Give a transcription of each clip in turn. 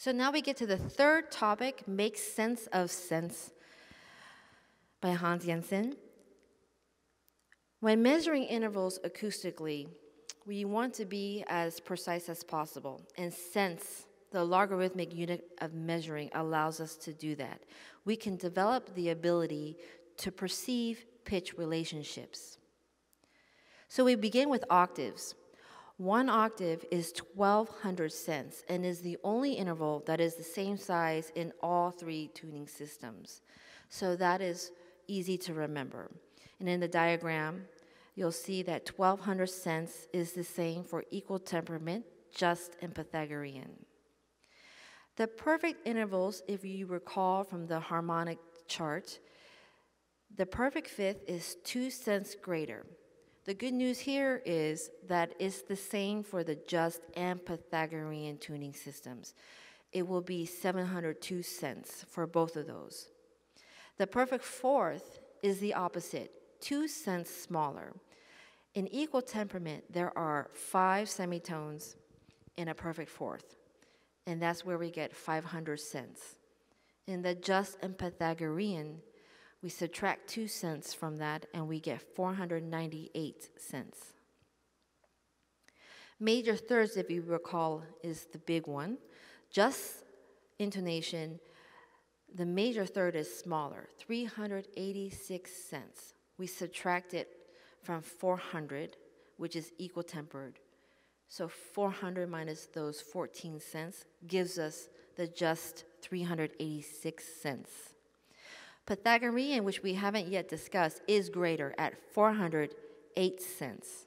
So now we get to the third topic, make sense of cents by Hans Jensen. When measuring intervals acoustically, we want to be as precise as possible, and cents, the logarithmic unit of measuring, allows us to do that. We can develop the ability to perceive pitch relationships. So we begin with octaves. One octave is 1200 cents and is the only interval that is the same size in all three tuning systems. So that is easy to remember. And in the diagram, you'll see that 1200 cents is the same for equal temperament, just and Pythagorean. The perfect intervals, if you recall from the harmonic chart, the perfect fifth is two cents greater. The good news here is that it's the same for the just and Pythagorean tuning systems. It will be 702 cents for both of those. The perfect fourth is the opposite, two cents smaller. In equal temperament, there are five semitones in a perfect fourth, and that's where we get 500 cents. In the just and Pythagorean, we subtract 2 cents from that and we get 498 cents. Major thirds, if you recall, is the big one. Just intonation, the major third is smaller, 386 cents. We subtract it from 400, which is equal tempered. So 400 minus those 14 cents gives us the just 386 cents. Pythagorean, which we haven't yet discussed, is greater at 408 cents.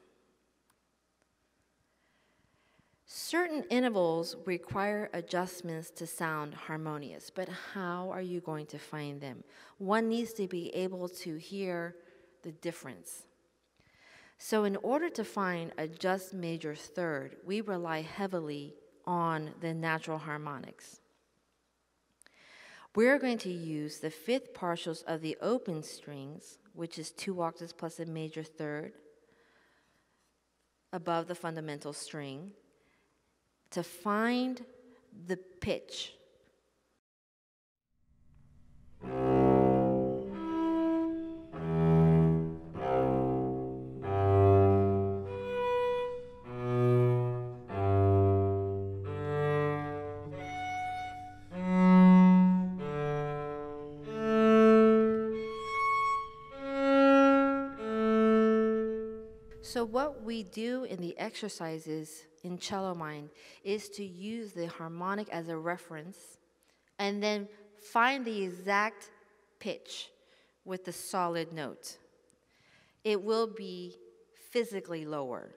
Certain intervals require adjustments to sound harmonious, but how are you going to find them? One needs to be able to hear the difference. So, in order to find a just major third, we rely heavily on the natural harmonics. We're going to use the fifth partials of the open strings, which is two octaves plus a major third above the fundamental string, to find the pitch do in the exercises in Cello Mind is to use the harmonic as a reference and then find the exact pitch with the solid note. It will be physically lower.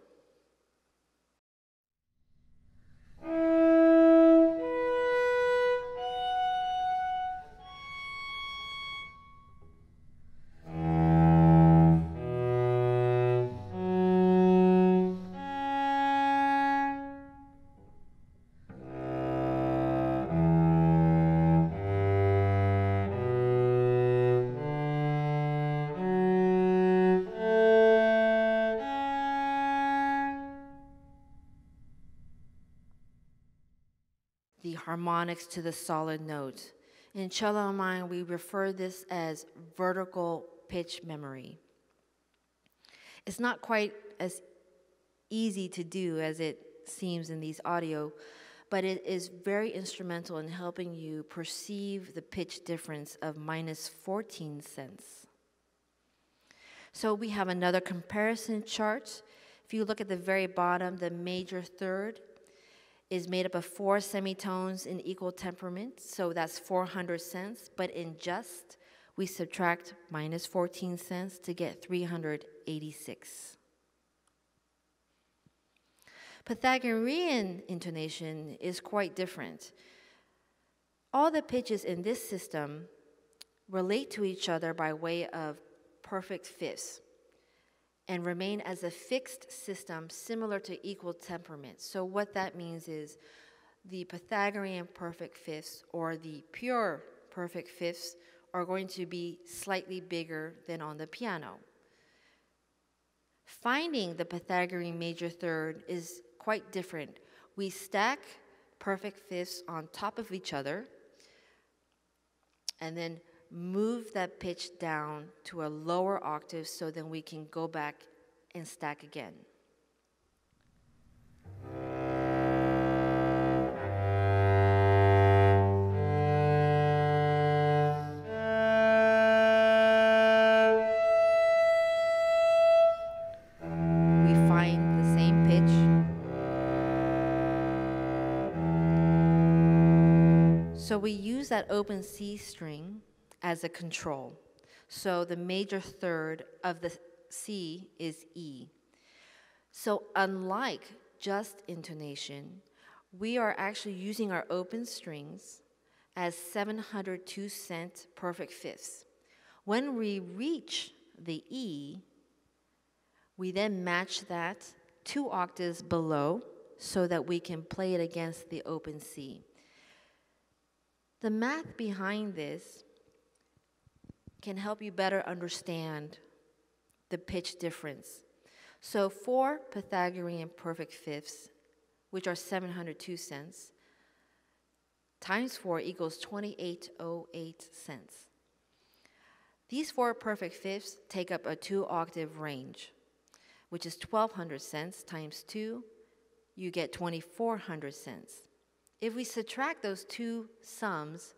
Harmonics to the solid note. In cello mind, we refer this as vertical pitch memory. It's not quite as easy to do as it seems in these audio, but it is very instrumental in helping you perceive the pitch difference of minus 14 cents. So we have another comparison chart. If you look at the very bottom, the major third, is made up of four semitones in equal temperament, so that's 400 cents. But in just, we subtract minus 14 cents to get 386. Pythagorean intonation is quite different. All the pitches in this system relate to each other by way of perfect fifths and remain as a fixed system similar to equal temperament. So, what that means is the Pythagorean perfect fifths or the pure perfect fifths are going to be slightly bigger than on the piano. Finding the Pythagorean major third is quite different. We stack perfect fifths on top of each other and then move that pitch down to a lower octave so then we can go back and stack again. We find the same pitch. So we use that open C string as a control. So the major third of the C is E. So unlike just intonation, we are actually using our open strings as 702 cent perfect fifths. When we reach the E, we then match that two octaves below so that we can play it against the open C. The math behind this can help you better understand the pitch difference. So four Pythagorean perfect fifths, which are 702 cents, times 4 equals 2808 cents. These four perfect fifths take up a two octave range, which is 1200 cents times 2, you get 2400 cents. If we subtract those two sums,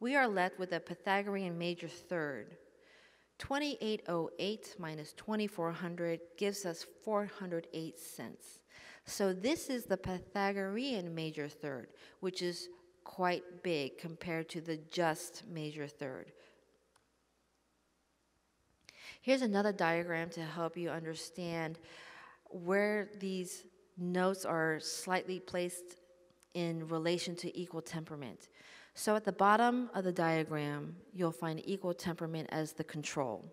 we are left with a Pythagorean major third. 2808 minus 2400 gives us 408 cents. So this is the Pythagorean major third, which is quite big compared to the just major third. Here's another diagram to help you understand where these notes are slightly placed in relation to equal temperament. So at the bottom of the diagram, you'll find equal temperament as the control.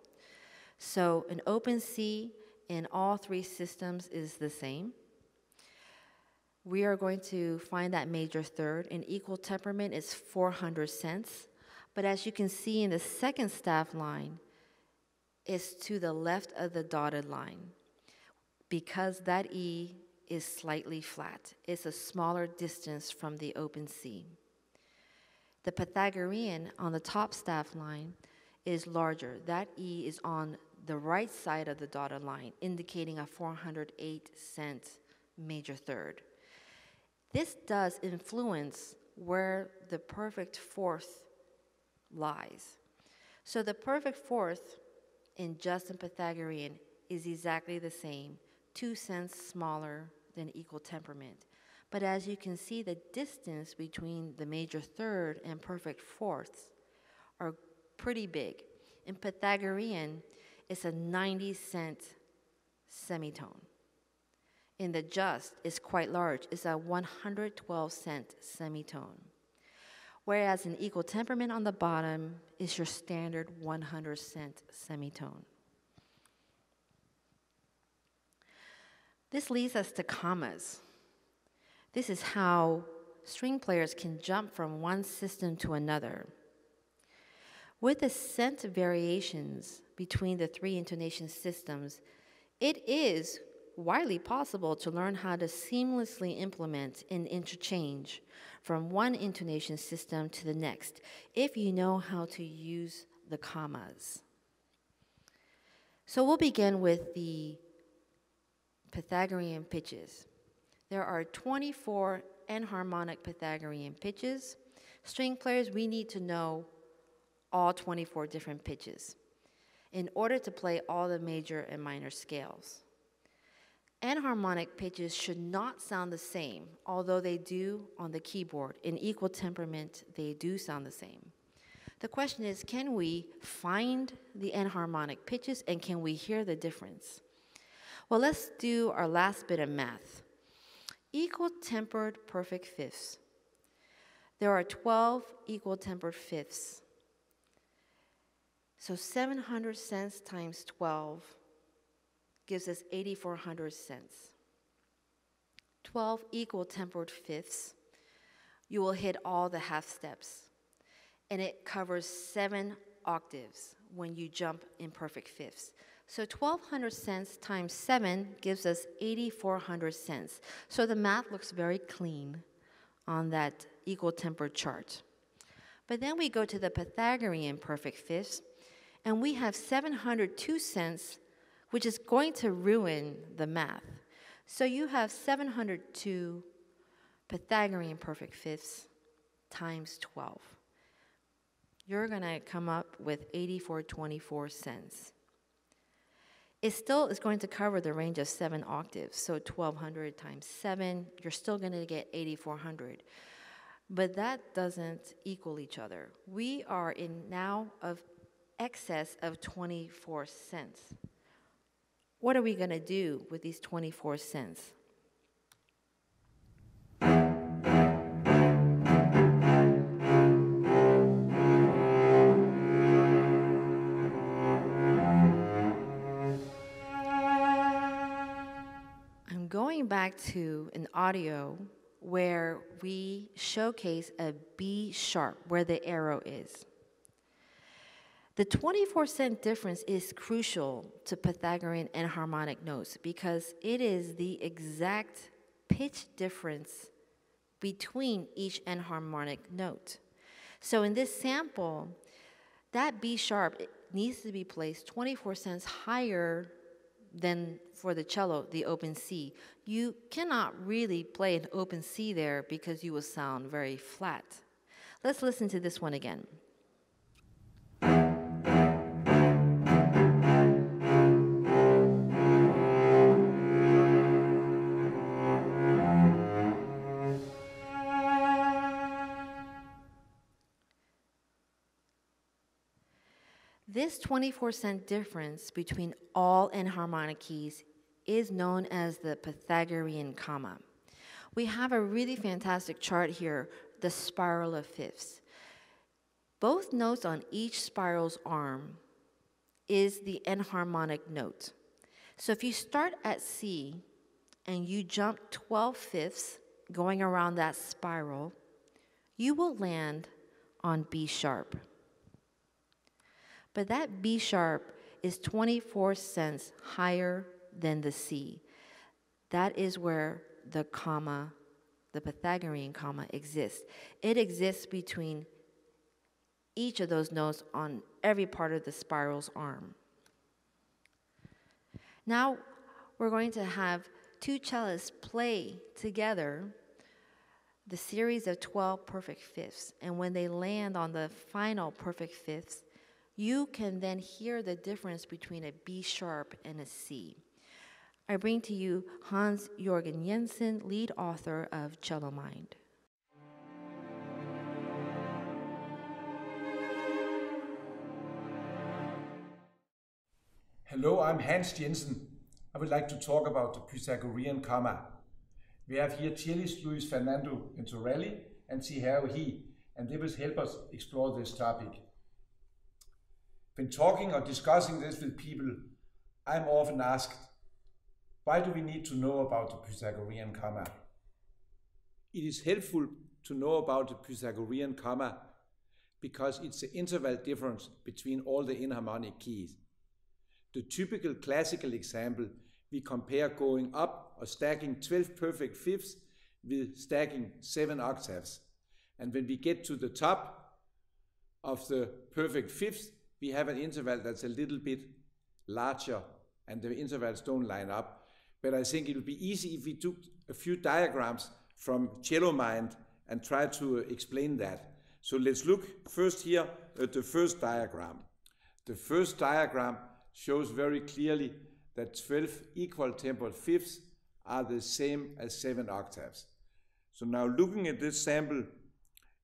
So an open C in all three systems is the same. We are going to find that major third. An equal temperament is 400 cents. But as you can see in the second staff line, it's to the left of the dotted line because that E is slightly flat. It's a smaller distance from the open C. The Pythagorean on the top staff line is larger. That E is on the right side of the dotted line, indicating a 408 cent major third. This does influence where the perfect fourth lies. So the perfect fourth in just and Pythagorean is exactly the same, two cents smaller than equal temperament. But as you can see, the distance between the major third and perfect fourths are pretty big. In Pythagorean, it's a 90 cent semitone. In the just, it's quite large. It's a 112 cent semitone. Whereas in equal temperament on the bottom is your standard 100 cent semitone. This leads us to commas. This is how string players can jump from one system to another. With the cent variations between the three intonation systems, it is widely possible to learn how to seamlessly implement and interchange from one intonation system to the next if you know how to use the commas. So we'll begin with the Pythagorean pitches. There are 24 enharmonic Pythagorean pitches. String players, we need to know all 24 different pitches in order to play all the major and minor scales. Enharmonic pitches should not sound the same, although they do on the keyboard. In equal temperament, they do sound the same. The question is can we find the enharmonic pitches and can we hear the difference? Well, let's do our last bit of math. Equal tempered perfect fifths. There are 12 equal tempered fifths. So 700 cents times 12 gives us 8,400 cents. 12 equal tempered fifths. You will hit all the half steps. And it covers seven octaves when you jump in perfect fifths. So 1200 cents times 7 gives us 8400 cents. So the math looks very clean on that equal tempered chart. But then we go to the Pythagorean perfect fifths, and we have 702 cents, which is going to ruin the math. So you have 702 Pythagorean perfect fifths times 12. You're going to come up with 84.24 cents. It still is going to cover the range of seven octaves. So 1200 times seven, you're still going to get 8400. But that doesn't equal each other. We are in now of excess of 24 cents. What are we going to do with these 24 cents? Back to an audio where we showcase a B sharp, where the arrow is. The 24 cent difference is crucial to Pythagorean enharmonic notes because it is the exact pitch difference between each enharmonic note. So in this sample, that B sharp needs to be placed 24 cents higher than for the cello, the open C. You cannot really play an open C there because you will sound very flat. Let's listen to this one again. This 24 cent difference between all enharmonic keys is known as the Pythagorean comma. We have a really fantastic chart here, the spiral of fifths. Both notes on each spiral's arm is the enharmonic note. So if you start at C and you jump 12 fifths going around that spiral, you will land on B sharp. But that B sharp is 24 cents higher than the C. That is where the comma, the Pythagorean comma, exists. It exists between each of those notes on every part of the spiral's arm. Now we're going to have two cellists play together the series of 12 perfect fifths. And when they land on the final perfect fifths, you can then hear the difference between a B sharp and a C. I bring to you Hans Jorgen Jensen, lead author of Cello Mind. Hello, I'm Hans Jensen. I would like to talk about the Pythagorean comma. We have here cellist Luis Fernando Venturelli and see how He, and they will help us explore this topic. When talking or discussing this with people, I'm often asked, why do we need to know about the Pythagorean comma? It is helpful to know about the Pythagorean comma because it's the interval difference between all the enharmonic keys. The typical classical example, we compare going up or stacking 12 perfect fifths with stacking 7 octaves. And when we get to the top of the perfect fifth, we have an interval that's a little bit larger and the intervals don't line up. But I think it would be easy if we took a few diagrams from Cello Mind and try to explain that. So let's look first here at the first diagram. The first diagram shows very clearly that 12 equal tempered fifths are the same as 7 octaves. So now looking at this sample,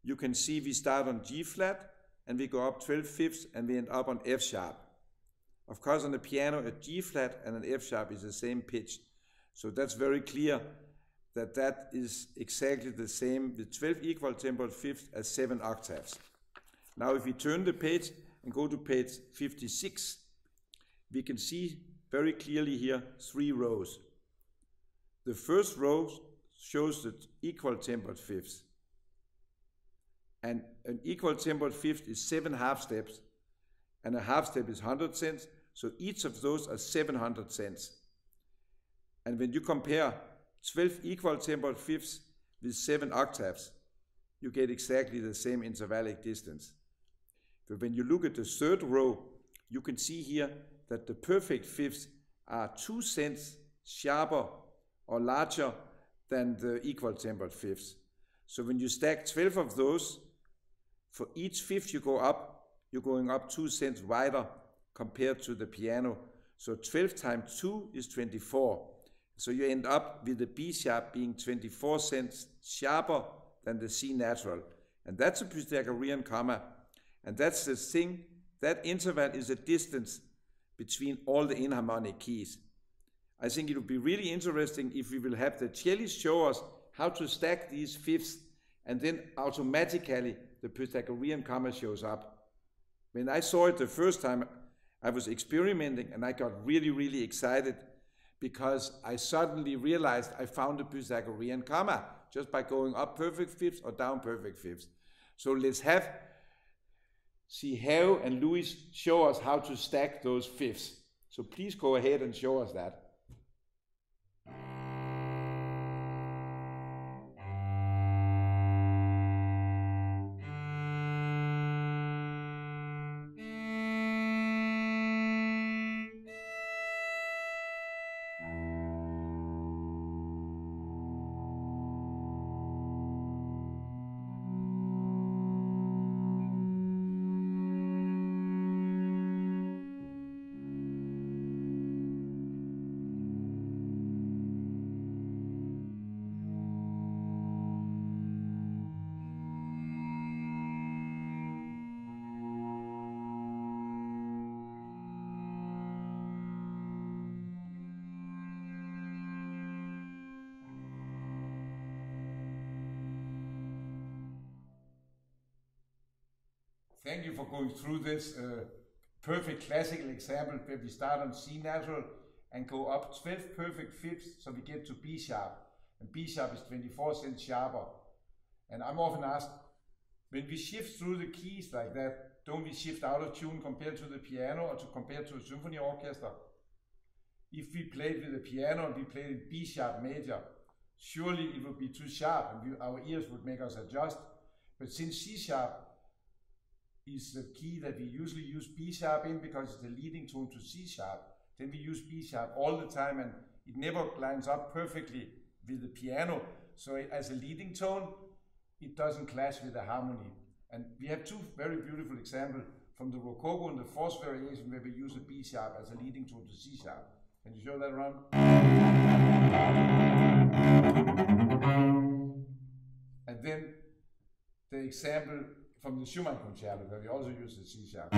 you can see we start on G flat, and we go up 12 fifths and we end up on F sharp. Of course, on the piano, a G flat and an F sharp is the same pitch. So that's very clear that that is exactly the same with 12 equal tempered fifths as 7 octaves. Now, if we turn the page and go to page 56, we can see very clearly here three rows. The first row shows the equal tempered fifths. And an equal tempered fifth is seven half steps, and a half step is 100 cents, so each of those are 700 cents. And when you compare 12 equal tempered fifths with seven octaves, you get exactly the same intervallic distance. But when you look at the third row, you can see here that the perfect fifths are two cents sharper or larger than the equal tempered fifths. So when you stack 12 of those, for each fifth you go up, you're going up two cents wider compared to the piano. So 12 times 2 is 24. So you end up with the B sharp being 24 cents sharper than the C natural. And that's a Pythagorean comma. And that's the thing, that interval is a distance between all the enharmonic keys. I think it would be really interesting if we will have the cellist show us how to stack these fifths and then automatically the Pythagorean comma shows up. When I saw it the first time, I was experimenting and I got really, really excited because I suddenly realized I found the Pythagorean comma just by going up perfect fifths or down perfect fifths. So let's have see how and Louis show us how to stack those fifths. So please go ahead and show us that. Thank you for going through this uh, perfect classical example where we start on C natural and go up 12 perfect fifths so we get to B sharp. And B sharp is 24 cents sharper. And I'm often asked, when we shift through the keys like that, don't we shift out of tune compared to the piano or to compare to a symphony orchestra? If we played with the piano and we played in B sharp major, surely it would be too sharp and we, our ears would make us adjust. But since C sharp is the key that we usually use B sharp in because it's the leading tone to C sharp. Then we use B sharp all the time and it never lines up perfectly with the piano. So as a leading tone, it doesn't clash with the harmony. And we have two very beautiful examples from the Rococo and the fourth variation where we use a B sharp as a leading tone to C sharp. Can you show that around? And then the example from the Schumann concerto, where we also use the C sharp.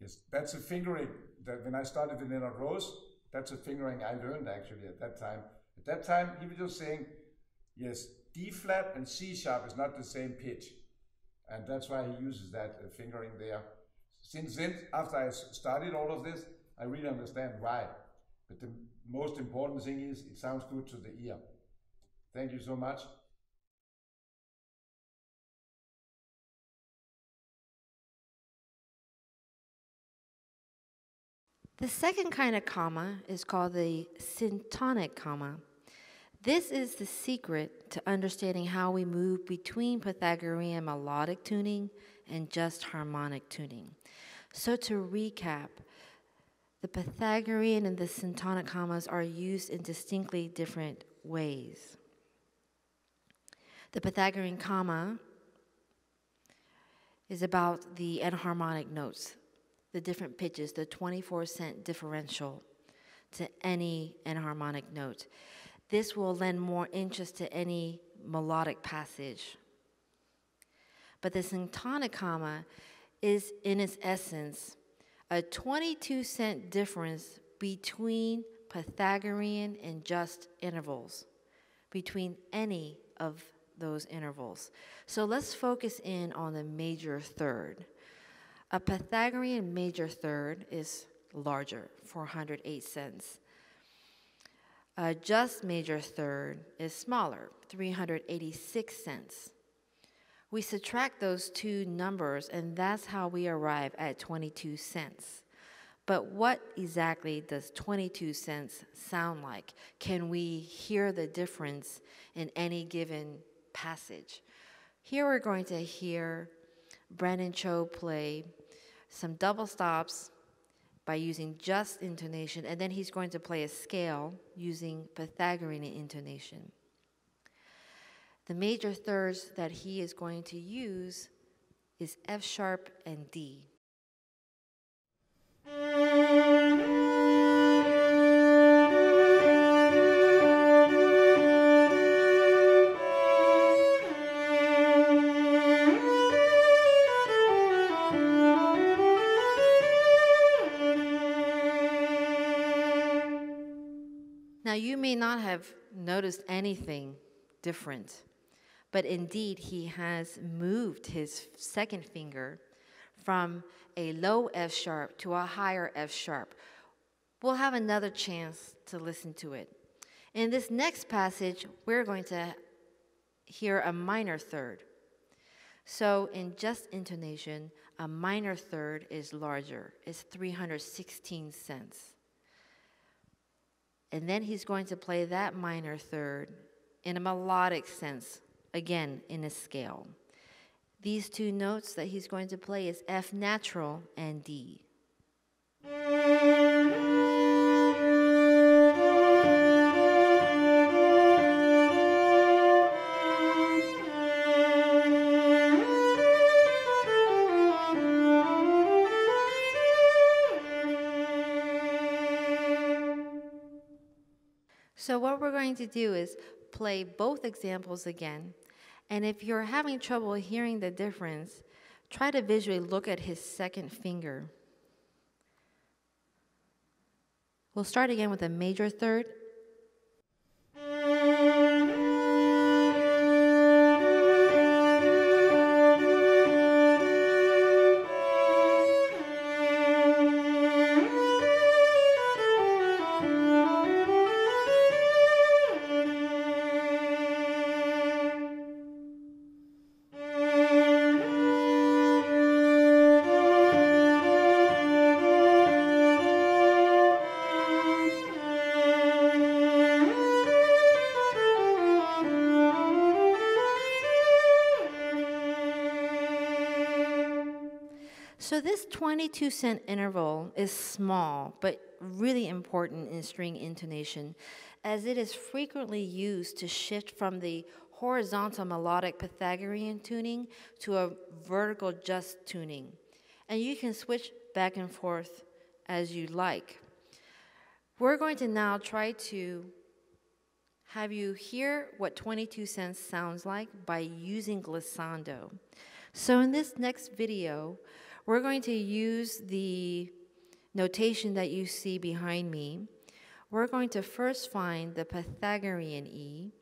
Yes, that's a fingering that when I started with Leonard Rose, that's a fingering I learned actually at that time. At that time, he was just saying, yes, D flat and C sharp is not the same pitch. And that's why he uses that uh, fingering there. Since then, after I studied all of this, I really understand why. But the most important thing is it sounds good to the ear. Thank you so much. The second kind of comma is called the syntonic comma. This is the secret to understanding how we move between Pythagorean melodic tuning and just harmonic tuning. So, to recap, the Pythagorean and the syntonic commas are used in distinctly different ways. The Pythagorean comma is about the enharmonic notes, the different pitches, the 24 cent differential to any enharmonic note. This will lend more interest to any melodic passage. But the syntonic comma is, in its essence, a 22 cent difference between Pythagorean and just intervals, between any of those intervals. So let's focus in on the major third. A Pythagorean major third is larger, 408 cents. A just major third is smaller, 386 cents. We subtract those two numbers, and that's how we arrive at 22 cents. But what exactly does 22 cents sound like? Can we hear the difference in any given passage? Here we're going to hear Brandon Cho play some double stops by using just intonation, and then he's going to play a scale using Pythagorean intonation. The major thirds that he is going to use is F sharp and D. Now, you may not have noticed anything different but indeed, he has moved his second finger from a low F sharp to a higher F sharp. We'll have another chance to listen to it. In this next passage, we're going to hear a minor third. So, in just intonation, a minor third is larger, it's 316 cents. And then he's going to play that minor third in a melodic sense again in a scale. These two notes that he's going to play is F natural and D. So what we're going to do is play both examples again and if you're having trouble hearing the difference, try to visually look at his second finger. We'll start again with a major third So this 22 cent interval is small, but really important in string intonation, as it is frequently used to shift from the horizontal melodic Pythagorean tuning to a vertical just tuning. And you can switch back and forth as you like. We're going to now try to have you hear what 22 cents sounds like by using glissando. So in this next video, we're going to use the notation that you see behind me. We're going to first find the Pythagorean E.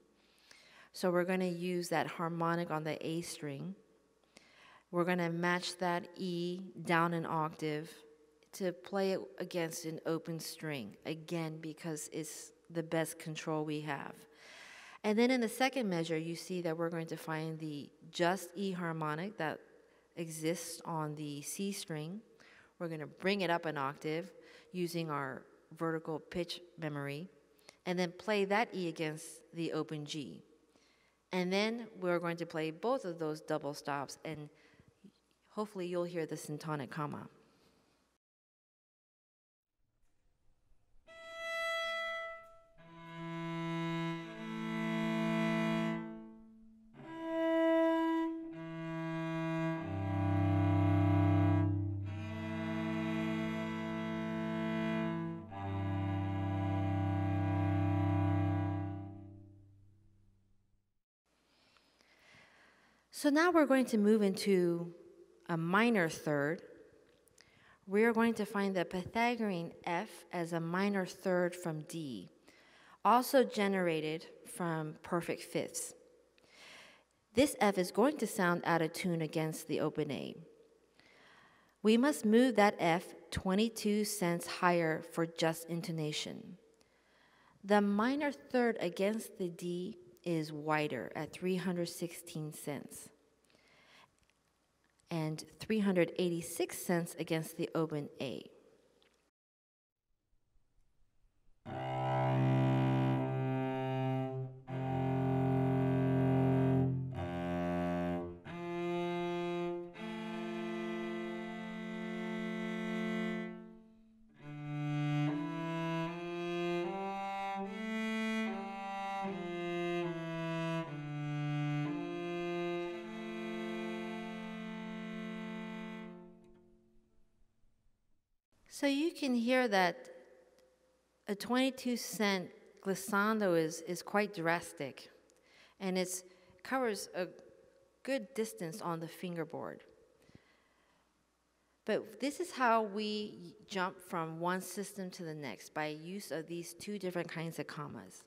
So we're going to use that harmonic on the A string. We're going to match that E down an octave to play it against an open string, again, because it's the best control we have. And then in the second measure, you see that we're going to find the just E harmonic that exists on the C string. We're going to bring it up an octave using our vertical pitch memory, and then play that E against the open G. And then we're going to play both of those double stops, and hopefully you'll hear the syntonic comma. So now we're going to move into a minor third. We are going to find the Pythagorean F as a minor third from D, also generated from perfect fifths. This F is going to sound out of tune against the open A. We must move that F 22 cents higher for just intonation. The minor third against the D is wider at 316 cents and 386 cents against the open A. So you can hear that a 22 cent glissando is, is quite drastic and it covers a good distance on the fingerboard. But this is how we jump from one system to the next by use of these two different kinds of commas.